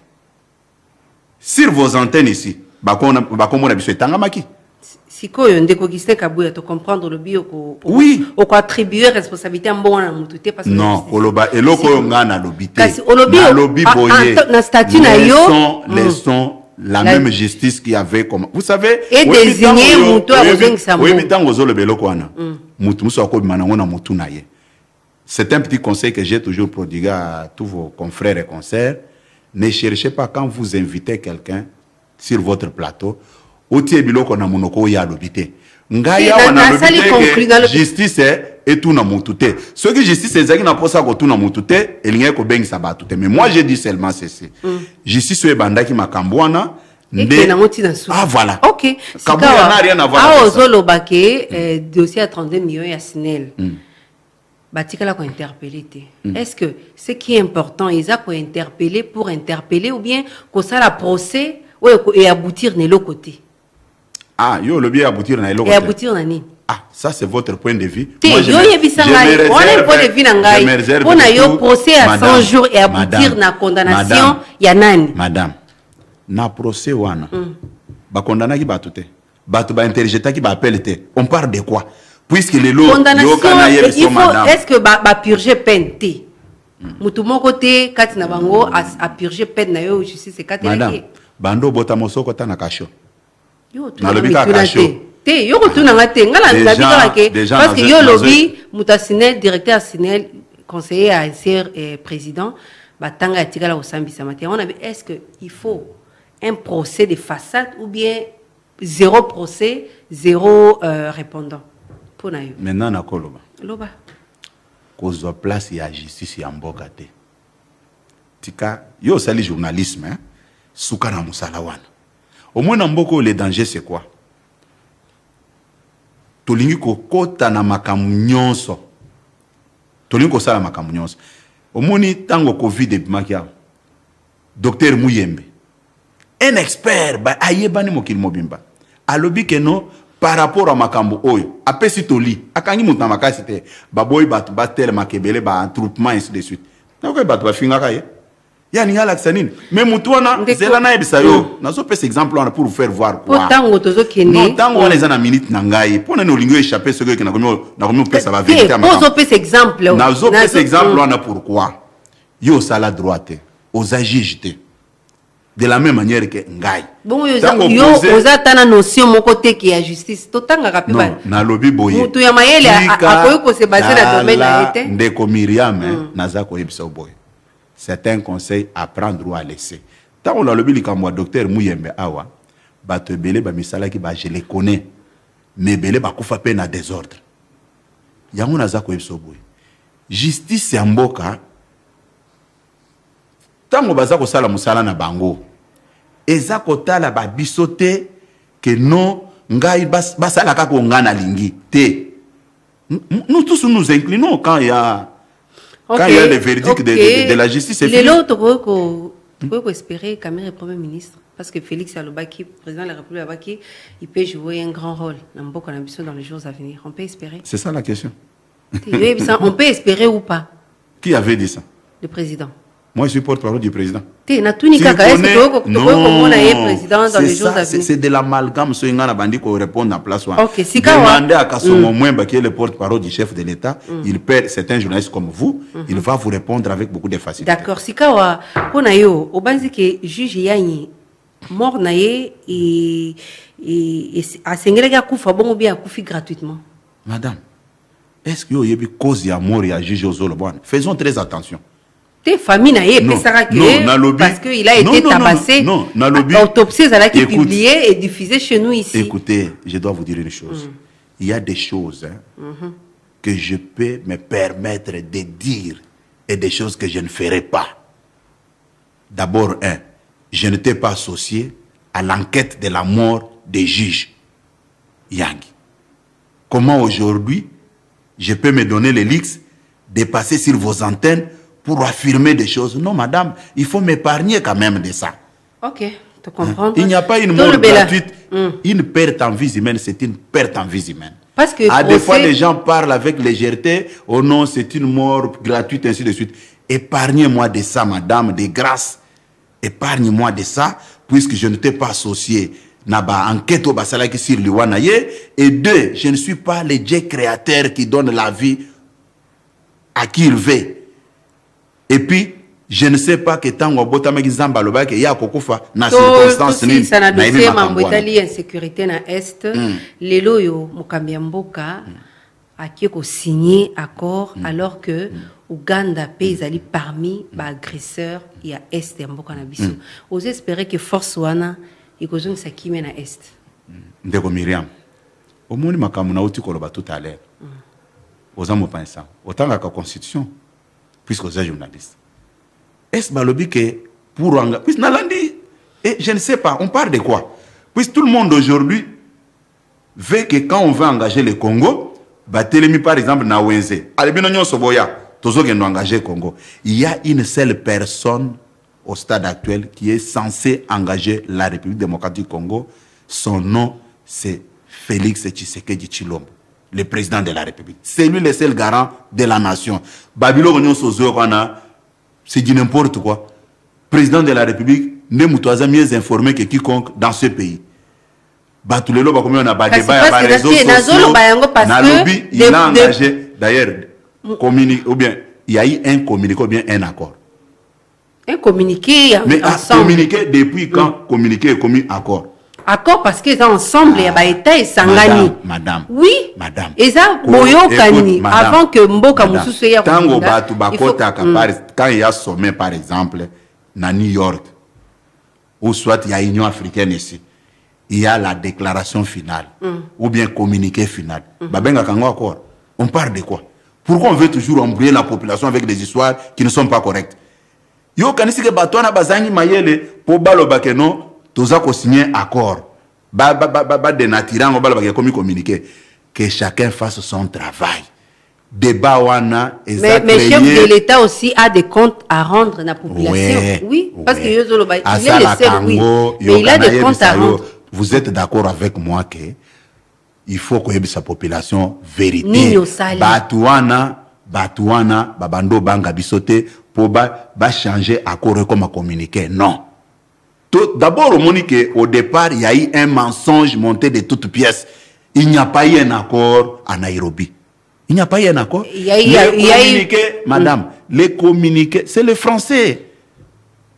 Sur vos antennes ici, bakomona biso etangamaki. sikoyo ndeko Augustin kabuya tocomprendre olobi oko- oko- Oui. okoattribue responsabilité ya mbongo na motu te parce que Non, koloba eloko oyo nga nalobi te. Nalobi boye. na statut na yo, Laissons- mm. laissons la, même justice qui avait comme vous savez Et désigner ntango oyo- mutu ya oyebi- kozongisa mbongo. oyebi ntango ozoloba eloko wana mutu mosusu akobima nango na motu na ye c'est un petit conseil que j'ai toujours prodigué à tous vos confrères et consoeurs ne cherchez pas quand vous invitez quelqu'un sur votre plateau otie biloko na monoko oyo alobi te. Ngai awa na- nalobi nasali conclu- te nalobi- ke justice etuna motu te. Soki justice ezalaki na mposa kotuna motu te elingaki kobengisa bato te. Mais moi j'ai dit seulement ceci. Justice oyo ebandaki makambo wana ah voilà. Ok. Kabuya n'a rien à voir awa avec ça. ozoloba ke eh, dossier ya 32 millions ya sinel. Batikala kointerpele te. Est ce que ce qui est important eza kointerpele pour interpeller ou bien kosala procès eko- eaboutir na eloko te ah yo olobi aboutir na eloko te. eaboutir na nini ah ça c'est votre point de vue. Moi, yo ngai wana réserve- point de vue na na yo tout. procès ya 100 Madame, jours eaboutir madame, na condamnation ya nani madame na procès wana bakondanaki bato te. Bato bainterjetaki baapele te on parle de quoi? Puisque lelo condamnation yoka na ye il biso faut madame. est ce que ba- bapurge peine? Te. Motu moko te kati na bango as- apurge peine na yo justice ekatelaki madame bando obota mosoko ta na kasho nalobi kaka show. te yo kotunanga te nga na- nabi kaka ke. déjà parce que nazo- yo olobi moto ya sinel directeur ya sinel conseiller ya ancien eh, président batanga ya tikala kosambisama te yango nabi est ce que il faut un procès de façade ou bien zéro procès zéro euh, répondant? Mpo na yo. Maintenant nakoloba loba. Kozwa place ya justice ya mboka te. Tika yo osali journalisme hein? Suka na mosala wana. Omoi na mboka oyo le danger c'est quoi? Tolingi kokɔta na makambo nyonso. Tolingi kosala makambo nyonso. Omoni ntango covid ebimaki awa docteur muyembe un expert ba ayebani mokili mobimba alobi ke no par rapport a makambo oyo apesi toli akangi moto na makasi te baboyi bato batelemaka ebele baentroupement ainsi de suite. Nakoki bato bafingaka ye ye alingi alakisa nini? Me motu wana nzela nayebisa yo. Nazopesa exemple wana pour faire voir ntango non tozokende. Ntango wana eza na minute na ngai. Mpo nani olingi oéchappe soki oyoki nakomi opesa te makambo. ozopesa exemple exemple Mm. wana pourquoi yo osala droit te oza juge te. De la même manière ke ngai. Bongo yo oza- ata na notion moko te ke ya justice. Totangaka mpe nalobi boye. Mutu ya mayele akoki kosebase na domaine na ye te. ndeko miriam mm. naza koyebisa yo boye c'est un conseil à prendre ou à laisser. Ntango nalobi likambo ya docteur muyembe awa bato ebele bamisalaki ba je les connais. Me ebele bakufa mpe na désordre. Yango naza koyebisa boye. Justice ya mboka ntango baza kosala mosala na bango eza kotala babiso te ke non ngai bas- basala kaka oyo ngai nalingi te. Nous tous nous inclinons quand il quand il y a le verdict de, de, de, de la justice c'est fini. lelo tokoki ko- tokoki koespérer camere premier ministre parce que félix alobaki président de la république alobaki il peut jouer un grand rôle dans les jours à venir. On peut espérer. C'est ça la question. On peut espérer ou pas. Qui avait dit ça? Le président moi je suis porte-parole du président. C'est à de l'amalgame so nga na bandi korépondre en place wana Ok, wa- demandez à Kasongo Mwemba qui est le porte-parole du chef de l'État il perd c'est un journaliste comme vous il va vous répondre avec beaucoup de facilité. D'accord sikawa mpo na yo obanzi ke juge yanyi mort na ye e- e- e- asengelaki akufa bongo bien gratuitement? Madame est-ce que oyebi cause ya mort ya juge ozolo bwana faisons très attention te famille na ye Non, epesaka non, parce que il a Non, été non, non, tabassé. non, nalobi- autopsie ezalaki publié et diffusé chez nous ici. Écoutez, je dois vous dire une chose. Il y a des choses hein, que je peux me permettre de dire et des choses que je ne ferai pas. D'abord, un, je n'étais pas associé à l'enquête de la mort des juges Yang. Comment aujourd'hui je peux me donner le luxe de passer sur vos antennes pour affirmer des choses Non, madame, il faut m'épargner quand même de ça. ok te comprendre Il n'y a pas une mort gratuite. Mm. Une perte en vie humaine, c'est une perte en vie humaine. Parce que à des fois, les gens parlent avec légèreté. Oh non, c'est une mort gratuite, ainsi de suite. Épargnez-moi de ça, madame, de grâce. Épargnez-moi de ça, puisque je n'étais pas associé. Naba enquête au basalaki sur Liwanaye. Et deux, je ne suis pas le Dieu créateur qui donne la vie à qui il veut. Et puis, je ne sais pas que tango botamaki nzambe alobaki ya kokufa na circonstance nini. tosilisa na makambo mambo etali insécurité na este lelo oyo mokambi ya mboka akie kosigne accord alors que uganda mpe ezali parmi baagresseur ya este ya mboka na biso. Ozo espérer ke force wana ekozongisa kimia na este ndeko miriam omoni makambo nauti koloba tout à l'heure. Oza mopanisa otangaka constitution puisque oza journaliste est ce balobi ke pour anga puisque nalandi Et je ne sais pas, on parle de quoi? Puisque tout le monde aujourd'hui veut que quand on veut engager le Congo, batelemi par exemple na Wenze, alebino nyonso boya, tozokendo engager Congo. Il y a une seule personne au stade actuel qui est censée engager la République démocratique du Congo. Son nom, c'est Félix Tshisekedi Chilombo, le président de la République. C'est lui le seul garant de la nation. Babylone nyonso zoyokana, c'est du n'importe quoi. Président de la République, ne mutu aza mieux informé que quiconque dans ce pays. de- il a engagé d'ailleurs ou bien il y a eu un communiqué ou bien un accord un communiqué mais à communiquer depuis quand communiqué est commis accord? Accord parce que eza ensemble ya baétat esangani oui. Madame. eza boyokani avant que mboka mosusu eya ntango kobunda, bato Mm. par quand il y a sommet par exemple na new york ou soit il y a union africaine ici il y a la déclaration finale ou bien communiqué final. Babengaka yango accord. On parle de quoi? Pourquoi on veut toujours embrouiller la population avec des histoires qui ne sont pas correctes? Yo kanisi ke bato wana bazangi mayele mpo balobake toza kosigne accord. Ba, ba, ba dénaturer yango balobake ekomi communiqué que chacun fasse son travail. Débat wana mais, mais chef de l'état aussi a des comptes à rendre à la population. Ouais, oui parce ouais. que Yozoloba, il est le seul oui. Mais il a des comptes à rendre. vous êtes d'accord avec moi que il faut koyebisa population vérité. Bato wana bato wana babando obanga biso te mpo ba- bachange accord oyo ekoma communiqué non D'abord, on dit qu'au départ, il y a eu un mensonge monté de toutes pièces. Il n'y a pas eu un accord à Nairobi. Il n'y a pas eu un accord. Il y a eu- les il y a eu- communiqués, madame, les communiqués, c'est le français.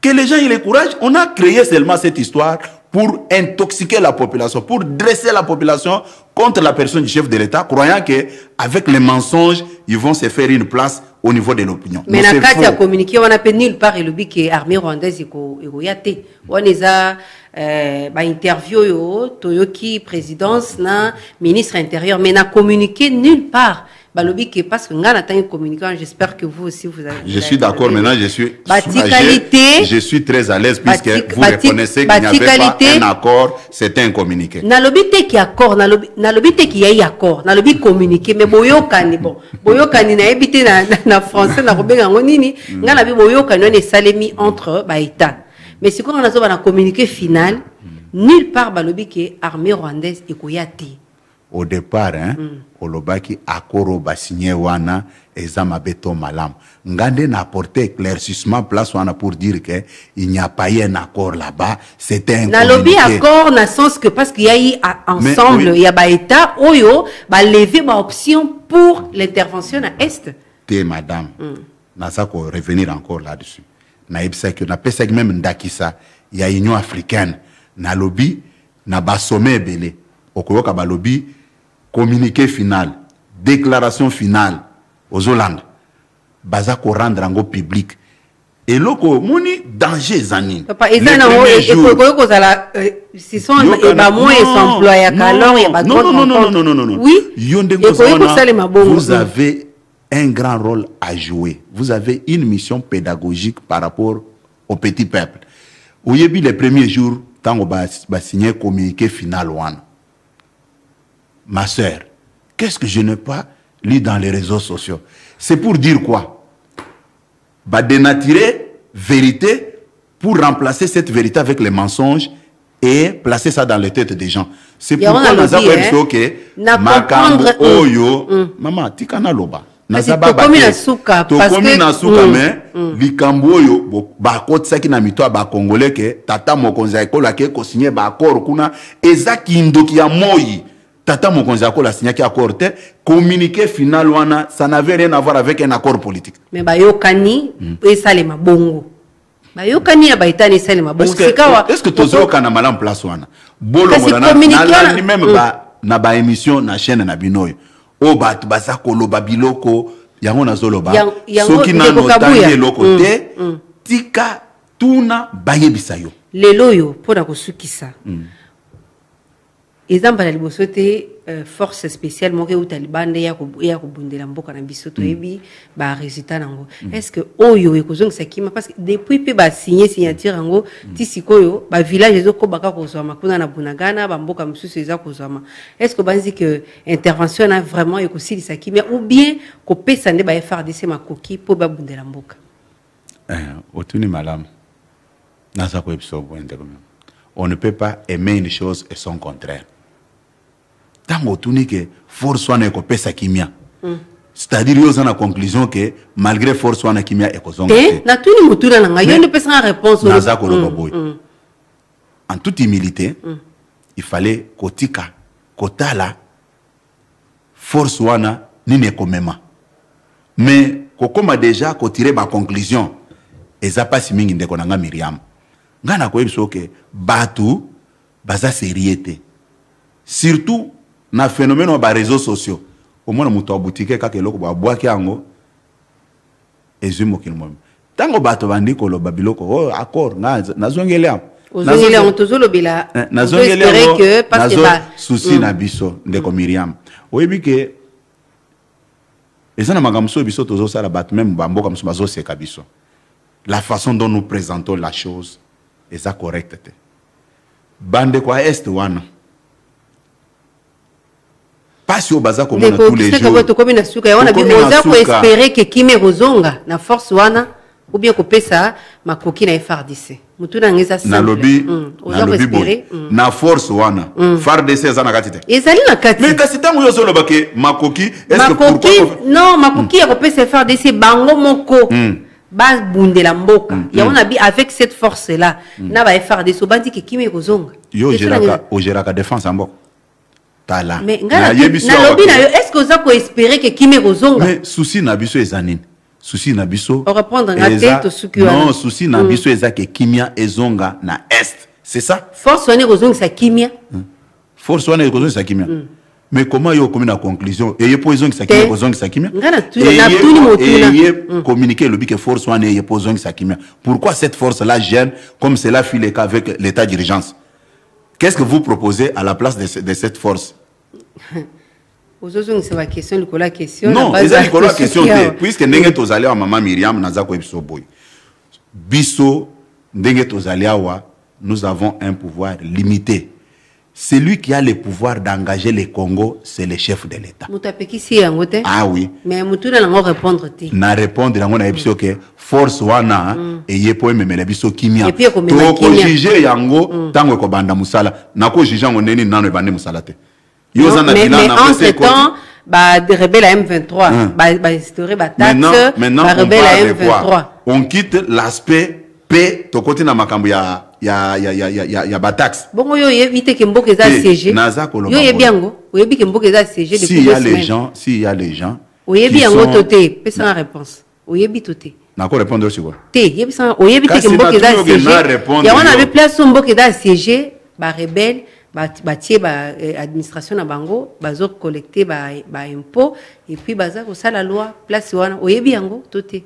Que les gens aient le courage. On a créé seulement cette histoire pour intoxiquer la population, pour dresser la population contre la personne du chef de l'État, croyant que avec les mensonges, ils vont se faire une place au niveau de l'opinion. mais kati ya faux. communiqué wana mpe nulle part elobi ke armée rwandaise eko- ekoya te wana eza euh, bainterview oyo toyoki présidence na ministre intérieur mais na communiqué nulle part balobi ke parce que nga natangi communiqué wana j'espère que vous aussi vous avez Je suis d'accord, maintenant je suis Batikalité. soulagé. Je suis très à l'aise puisque Batik- vous batik- reconnaissez qu'il n'y avait pas un accord, c'était un communiqué. nalobi te ki accord nalobi nalobi te ki yai accord nalobi communiqué mais boyokani bon. Boyokani nayebi te na, na, na français nakobenga yango nini? Nga nabi boyokani wana esalemi entre baétat mais sikoyo nazoba na communiqué final nulle part balobi ke armée rwandaise ekoya te Au départ, hein, olobaki accord au basigné wana eza mabe to malamu. Ngande n'a apporté éclaircissement place wana pour dire que il n'y a pas eu un accord là-bas, c'était un nalobi accord na sens que parce qu'il y a eu a- Mais ensemble oui. ya baétat oyo baleve baoption pour l'intervention na est. Te madame naza ko revenir encore là-dessus. Nayebisaki napesaki même ndakisa ya union africaine. Nalobi na basome ebele okoyoka balobi communiqué final déclaration finale ozolanda baza korendre yango public. Eloko omoni danger eza nini Le premier jour- kozala euh, Yo ndenge ekoki ozomona, kosalema bongo. Vous avez un grand rôle à jouer. Vous avez une mission pédagogique par rapport au petit peuple. oyebi les premiers jours ntango bas- basigné communiqué final wana ma sœur. Qu'est-ce que je n'ai pas lu dans les réseaux sociaux? C'est pour dire quoi? Badénaturer vérité pour remplacer cette vérité avec les mensonges et placer ça dans les têtes des gens. C'est pourquoi koyebisa eh, yo ke na makambo mm, oyo. Mama tika naloba Kasi naza baba tokomi na suka, tokomi que- na suka mm, me likambo oyo bakotisaki na mito ya bakongole ke tata mokonzi ya ekolo ake kosinye baakord kuna eza kindoki ya moi tata mokonzi ya ekolo asinyaki accord te communiqué final wana ça n'avait rien à voir avec un accord politique. Me bayokani esalema bongo. Bayokani ya baetani esalema bongo. Est-ce que- sikawa est-ce que tozokana malamu place wana? Bolongola na- communiqué na- wana- nalandi meme Mm. ba- na baémission na chaîne na bino oyo oyo bato baza koloba biloko yango nazoloba. Yang- yango soki ndeko nano Kabuya. otangi eloko Mm, te tika tuna bayebisa yo. Lelo oyo mpona kosukisa eza liboso te euh, force spéciale moko euta libanda eya ko- eya kobundela mboka na biso toyebi barésultat nango. Est ce que oyo ekozongisa kima? Parce que depuis mpe basigne signature yango ti sikoyo bavillage ezokoba kaka kozwama. Kuna na bunagana bamboka mosusu eza kozwama. Est ce que banzi ke intervention vraiment ekosilisa kimia ou bien kopesa nde ba frdc makoki mpo babundela mboka? Eh, otuni malamu. Naza koyebisa boye ndeko mio on ne peut pas aimer une chose et son contraire ntango otuni ke force wana ekopesa kimia. C'est-à-dire yo oza na conclusion ke malgré force wana kimia ekozonga te te. natuni motuna na ngai yo nde opesanga réponse naza koloba Mm, boye. mm. en toute humilité il fallait kotika kotala force wana nini ekomema. Mais kokóma déjà kotire baconclusion eza mpasi mingi ndeko na nga miriam ngai nakoyebi so ke bato baza serie te. Surtout na phénomène ya baréseau sociaux. Omona moto abutike kaka eloko babwaki yango ezwi mokili mobimba ntango bato bandi koloba biloko oh, accord nazongeli yango. Eh, nazongeli yango que parce que nazo ba- susi na biso ndeko miriam oyebi ke eza na makambo oyo biso tozosala bato meme bamboka mosusu bazoseka biso. La façon dont nous présentons la chose eza correcte te. Bandeko ya este wana mpasi oyo baza komona tous les jours. tokomi na suka wana oza koespere ke kimi ekozonga na force wana ou bien kopesa makoki na frdc motu nango eza nalobi Mm, nalobi boye. mm. na force wana fardc eza na kati te. Ezali na kati. Mais kasi ntango yo ozoloba ke makoki makoki non makoki ya kopesa frdc bango moko Mm. babundela mboka. Yango na bi avec cette force là na ba frdc obandi ke kimi ekozonga yo ogeraka défense ya mboka tala. Mais ngai nalobi na yo est ce que oza koespere ke kimi ekozonga mais susi na biso eza nini? Susi na biso non susi na biso eza ke kimia ezonga na est. C'est ça? Force wana ekozongisa kimia? Force wana ekozongisa kimia. Mais comment yo okomi na conclusion? Eye mpo ezongisa kimia ekozongisa kimia? Eye- communiqué elobi ke force wana eye mpo ezongisa kimia. Pourquoi cette force là gêne comme cela fit le cas avec l'état d'urgence? Qu'est-ce que vous proposez à la place de, de cette force ozozongisa baquestion likolo ya question na non base eza likolo ya question te puisque ndenge tozali awa mama miriam naza koyebi biso boye. Biso ndenge tozali awa nous avons un pouvoir limité celui qui a le pouvoir d'engager le congo c'est le chef de l'état. Yango ah oui. Mais motuna nango répondre te. Na répondre yango nayebi biso ke force wana eye mpo ememela biso kimia. Et puis ekomema kimia. tokojuge yango ntango ekobanda mosala. Nakojuge yango ndeni nano ebandi mosala te. Yo Non, na mais, bilan na entre ekoti. temps barebelle ya m23 Hum. ba- bainstaure maintenant, bataxe maintenant on barebelle parle ya de m23. quoi on quitte l'aspect p. Tokoti na makambo ya, ya, ya, ya, ya, ya, ya bataxe bongo yo oyebi te ke mboka eza Te, siege naza koloba yo boye. yango oyebi ke mboka eza s'il depuis y deux a les gens s'il y a les gens oyebi yango to te pesanga réponse. Oyebi to te. Nako répondre sikoyo te yebisanga oyebi te ke mboka eza natuni oke na siege répondre yango na yo. bi place oyo mboka eza siege barebelle bat- batie ba eh, administration na bango bazocollecte baimpôt et puis baza kosala loi place wana. Oyebi yango to te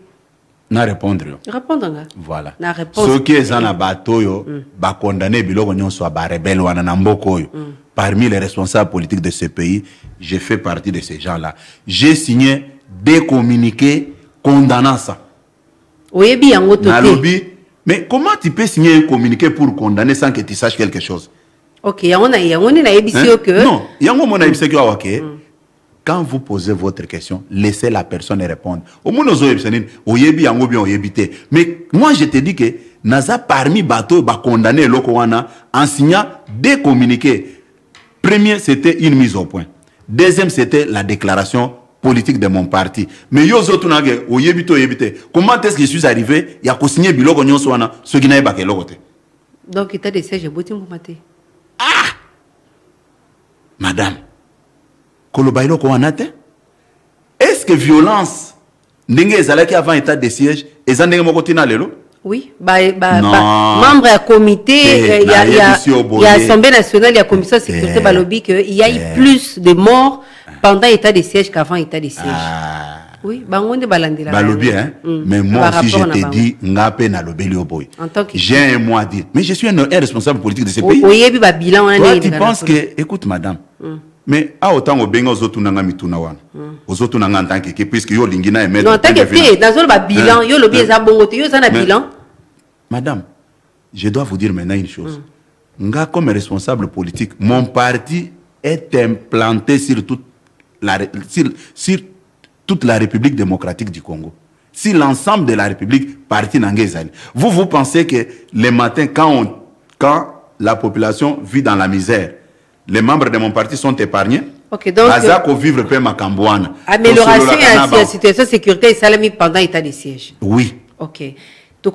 na répondre. Yo répondre nga. Voilà. Na réponse soki eza na bato oyo bakondane biloko nyonso ya barebele wana na mboka oyo. Parmi les responsables politiques de ce pays je fais partie de ces gens là j'ai signé des communiqués condamnant ça. Oyebi yango to nalobi mais comment tu peux signer un communiqué pour condamner sans que tu saches quelque chose? Ok yango nde nayebisi Hein? yo ke? Non yango mona yebisaki awa ke quand vous posez votre question laissez la personne répondre. Bien oyebi te mais moi je te dis que naza parmi bato oyo bakondamne eloko wana en signant des communiqués premier c'était une mise au point. Deuxième c'était la déclaration politique de mon parti. Mais yo ozotunake oyebi te oyebi te comment est ce que je suis arrivé? Ya kosigne biloko nyonso wana soki nayebaka eloko te donc état de siège eboti mbuma te madame koloba eloko wana te est ce que violence ndenge ezalaki avant état de siège eza ndenge moko ntina lelo? Oui ba, ba, Non. ba, membre ya comité euh, ya, ya, ya assemblée nationale ya commission de sécurité Te. balobi que il y a eu plus de morts pendant état de siège qu'avant état de siège. Ah, oui bango nde balandela balobi hein. Mm. mais moi aussi je te dis nga mpe nalobeli yo boye. J'ai un mot à dire. Mais je suis un, un responsable politique de ce pays. oyebi babilan wana ndenge tu penses que écoute madame mais awa ntango obengi ozotunanga mituna wana ozotunanga en tant que ke puisque yo olingi na vue te nazoloba bilan Hein, yo lobi hein. eza bongo te yo eza na bilan Madame, je dois vous dire maintenant une chose. Nga, comme responsable politique, mon parti est implanté sur toute la, sur, sur toute la République démocratique du Congo. Si l'ensemble de la République, parti Nangezali. Vous, vous pensez que les matins, quand, on, quand la population vit dans la misère, les membres de mon parti sont épargnés. Ok, donc, Baza ko vivre pe makambwana. amélioration Tosolola ya kana ba- ya situation de sécurité esalami pendant état de siège. Oui. ok. Dans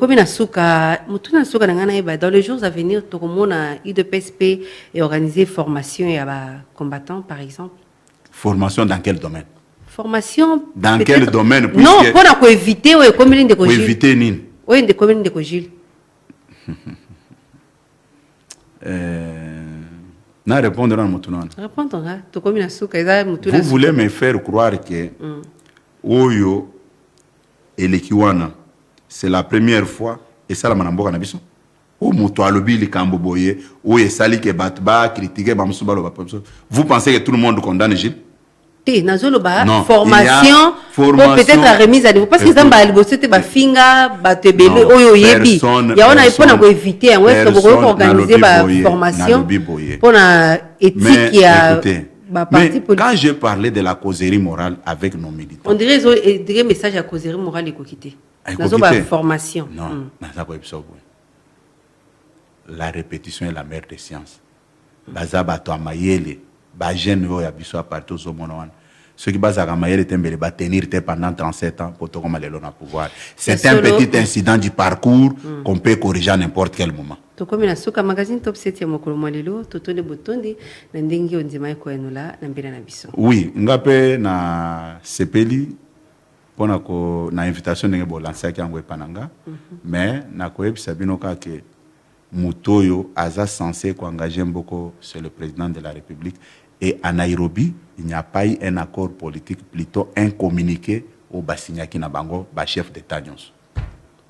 les jours à venir tokomona idpsp et organiser formation ya bacombattants par exemple. Formation dans quel domaine? Formation Dans quel domaine, non puisque- mpona koevite oyo ekomeli ndeko Pour éviter nde ekomeli ndeko gile Euh, na répondre na. Motu nana répondre tokomi na suka eza motu na vous voulez me faire croire que oyo eleki wana c'est la première fois esalama na mboka na biso. Oyo moto alobi likambo boye oyo esali ke bato bakritike bamosusu baloba vous pensez que tout le monde condamne gilles? Te nazoloba formation po peut-être à remise à niveau. Parce que Écoute. mbala liboso te bafinga bato ebele oyo oyebi. personne- yango na personne- mpona koevite yango est ce que bokoki boye, baformation mpona éthique ya baparti quand j'ai parlé de la causerie morale avec nos militants. On dirait eh, dirait message ya causerie morale ekoki te nazoba formation. Non, naza koyebisa boye la répétition est la mère des sciences. Baza bato ya mayele bagene oyo ya biso ya parti ozomona wana soki bazalaka mayele te mbele batenir te pendant 37 ans po tokoma lelo na pouvoir. C'est un petit incident du parcours qu'on peut corriger à n'importe quel moment. Tokomi na suka magazine top 7 ya mokolo mwa lelo totondi botondi na ndenge oyo ndima ekoyanola na mbela na biso. Oui nga mpe na sepeli mpona na invitation ndenge bolansaki yango epa na nga mais nakoyebisa bino kaka moto oyo aza censé koengage mboko c'est le président de la république et à nairobi il n'y a pas eu un accord politique plutôt un communiqué na bango bachef d'état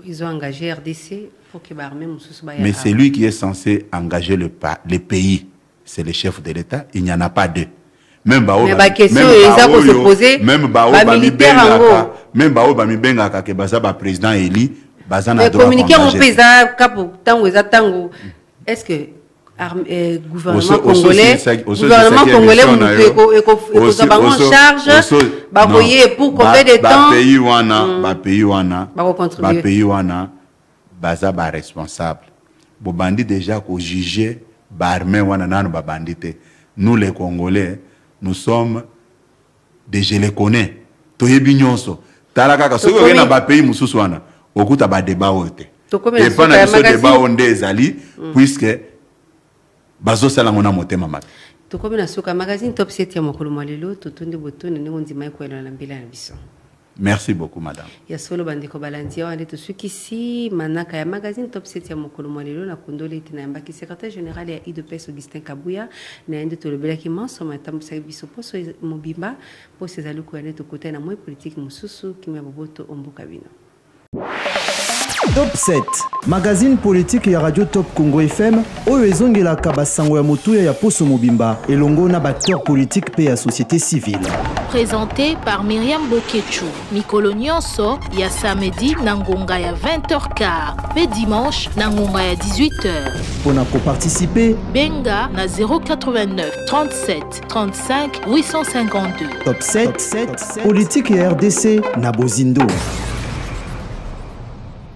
ils ont engagé rdc pour que mais c'est lui qui est censé engager le, pa- le pays. C'est le chef de l'état. Il n'y en a pas deux. Même bao Mais ba- même bao même bao ke baza na droit kapo eza que gouvernement congolais. gouvernement congolais ekozwa en charge bakoye non. pour Ba- combien de temps. bapays wana bapays wana Bakocontribuer. bapays wana baza baresponsable bobandi déjà kojuge baarmé wana nano babandi te nous les congolais nous sommes de je les connais. Toyebi nyonso. Tala kaka soki Tokomi- oke na bapays mosusu wana. Okuta badeba oyo te Tokomi na epa suka na ya biso magazine. deba oyo nde ezali puisque bazosala yango na motema mabe. Tokomi na suka magazine top 7 ya mokolo mwa lelo totondi botondi ndenge ndima ekoyelana na mbela na biso. Merci beaucoup madame. Ya solo bandeko balandi awa nde tosukisi manaka ya magazine top 7 ya mokolo mwa lelo na kundoli ete nayambaki secrétaire général ya idps augustin kabuya na ye nde tolobelaki mansoma etambwisaki biso poso eza- mobimba poso ezali koya nde tokutani na moi politike mosusu kimia boboto omboka bino top 7 magazine politique ya radio top congo fm oyo ezongelaka basango ya motuya ya poso mobimba elongo na baacteur politique mpe ya société civile Présenté par Myriam Bokechu. Mikolo nyonso ya samedi na ngonga ya 20h15 pe dimanche na ngonga ya 18h. mpo na Benga na 089 37 35 852. top 7 politike ya rdc na bozindo